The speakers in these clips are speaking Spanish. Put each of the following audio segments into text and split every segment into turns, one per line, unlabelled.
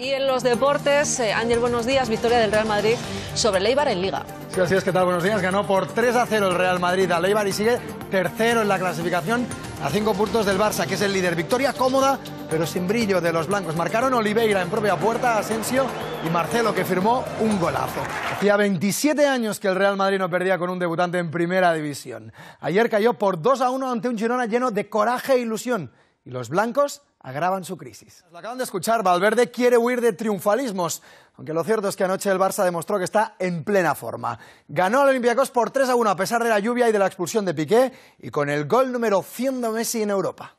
Y en los deportes, eh, Ángel, buenos días. Victoria del Real Madrid sobre el en Liga.
Sí, así es, ¿qué tal? Buenos días. Ganó por 3 a 0 el Real Madrid al Eibar y sigue tercero en la clasificación a 5 puntos del Barça, que es el líder. Victoria cómoda, pero sin brillo de los blancos. Marcaron Oliveira en propia puerta, Asensio y Marcelo, que firmó un golazo. Hacía 27 años que el Real Madrid no perdía con un debutante en primera división. Ayer cayó por 2 a 1 ante un Girona lleno de coraje e ilusión. Y los blancos agravan su crisis. Lo acaban de escuchar, Valverde quiere huir de triunfalismos, aunque lo cierto es que anoche el Barça demostró que está en plena forma. Ganó al Olympiacos por 3 a 1 a pesar de la lluvia y de la expulsión de Piqué y con el gol número 100 de Messi en Europa.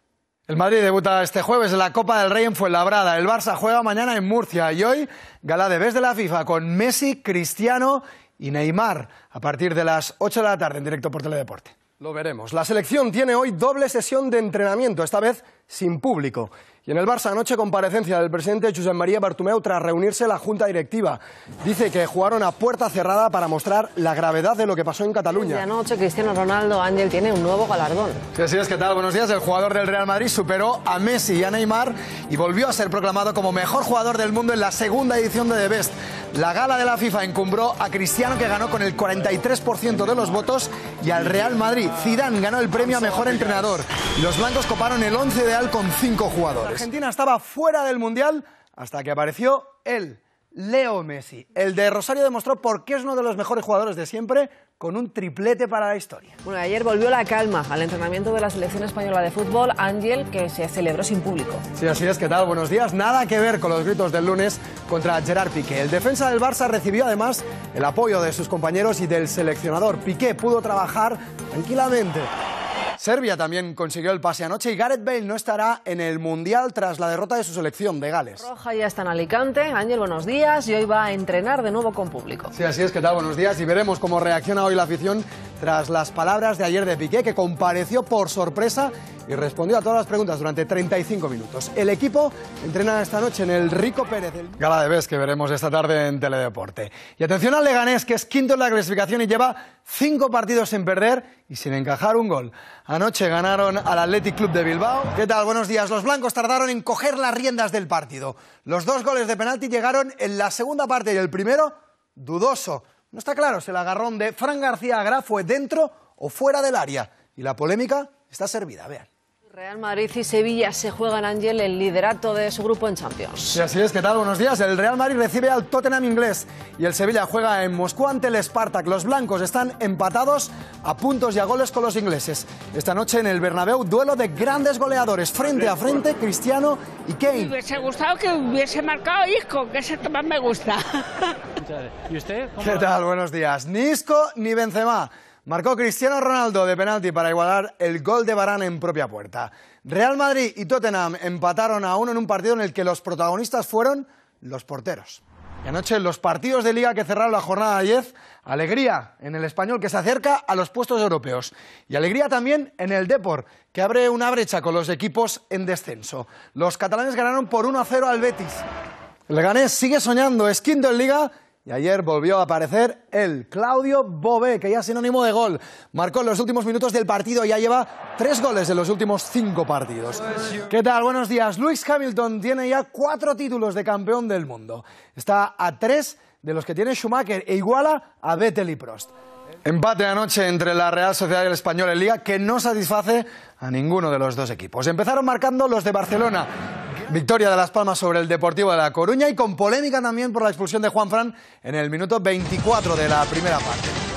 El Madrid debuta este jueves en la Copa del Rey en Fuenlabrada. El Barça juega mañana en Murcia y hoy gala de vez de la FIFA con Messi, Cristiano y Neymar a partir de las 8 de la tarde en directo por Teledeporte. Lo veremos. La selección tiene hoy doble sesión de entrenamiento, esta vez sin público. Y en el Barça anoche comparecencia del presidente Josep María Bartomeu tras reunirse la junta directiva. Dice que jugaron a puerta cerrada para mostrar la gravedad de lo que pasó en Cataluña.
De anoche Cristiano Ronaldo Ángel tiene un nuevo galardón.
Sí, así es, ¿qué tal? Buenos días. El jugador del Real Madrid superó a Messi y a Neymar y volvió a ser proclamado como mejor jugador del mundo en la segunda edición de The Best. La gala de la FIFA encumbró a Cristiano que ganó con el 43% de los votos y al Real Madrid. Zidane ganó el premio a mejor entrenador y los blancos coparon el 11 con cinco jugadores. Argentina estaba fuera del Mundial hasta que apareció él, Leo Messi. El de Rosario demostró por qué es uno de los mejores jugadores de siempre con un triplete para la historia.
Bueno, ayer volvió la calma al entrenamiento de la selección española de fútbol, Ángel, que se celebró sin público.
Sí, así es, ¿qué tal? Buenos días. Nada que ver con los gritos del lunes contra Gerard Piqué. El defensa del Barça recibió además el apoyo de sus compañeros y del seleccionador. Piqué pudo trabajar tranquilamente. Serbia también consiguió el pase anoche y Gareth Bale no estará en el Mundial tras la derrota de su selección de Gales.
Roja ya está en Alicante. Ángel, buenos días. Y hoy va a entrenar de nuevo con público.
Sí, así es, ¿qué tal? Buenos días. Y veremos cómo reacciona hoy la afición tras las palabras de ayer de Piqué, que compareció por sorpresa y respondió a todas las preguntas durante 35 minutos. El equipo entrena esta noche en el Rico Pérez. El... Gala de Bes que veremos esta tarde en Teledeporte. Y atención al Leganés, que es quinto en la clasificación y lleva cinco partidos sin perder y sin encajar un gol. Anoche ganaron al Athletic Club de Bilbao. ¿Qué tal? Buenos días. Los blancos tardaron en coger las riendas del partido. Los dos goles de penalti llegaron en la segunda parte y el primero, dudoso. No está claro si el agarrón de Fran García Agra fue dentro o fuera del área. Y la polémica está servida. Vean.
Real Madrid y Sevilla se juegan, Ángel, el liderato de su grupo en Champions.
Sí, así es, ¿qué tal? Buenos días. El Real Madrid recibe al Tottenham inglés y el Sevilla juega en Moscú ante el Spartak. Los blancos están empatados a puntos y a goles con los ingleses. Esta noche en el Bernabéu, duelo de grandes goleadores, frente a frente, Cristiano y Kane.
Me hubiese gustado que hubiese marcado Isco, que es el que más me gusta.
¿Y usted?
¿Qué tal? Buenos días. Ni Isco ni Benzema. Marcó Cristiano Ronaldo de penalti para igualar el gol de Varane en propia puerta. Real Madrid y Tottenham empataron a uno en un partido en el que los protagonistas fueron los porteros. Y anoche los partidos de liga que cerraron la jornada de 10, alegría en el español que se acerca a los puestos europeos. Y alegría también en el Depor, que abre una brecha con los equipos en descenso. Los catalanes ganaron por 1 a 0 al Betis. El Leganés sigue soñando, es quinto en liga y ayer volvió a aparecer el Claudio Bobé, que ya es sinónimo de gol. Marcó en los últimos minutos del partido y ya lleva tres goles en los últimos cinco partidos. ¿Qué tal? Buenos días. Lewis Hamilton tiene ya cuatro títulos de campeón del mundo. Está a tres de los que tiene Schumacher e iguala a Vettel y Prost. Empate anoche entre la Real Sociedad y el Español en Liga que no satisface a ninguno de los dos equipos. Empezaron marcando los de Barcelona. Victoria de Las Palmas sobre el Deportivo de La Coruña y con polémica también por la expulsión de Juan Fran en el minuto 24 de la primera parte.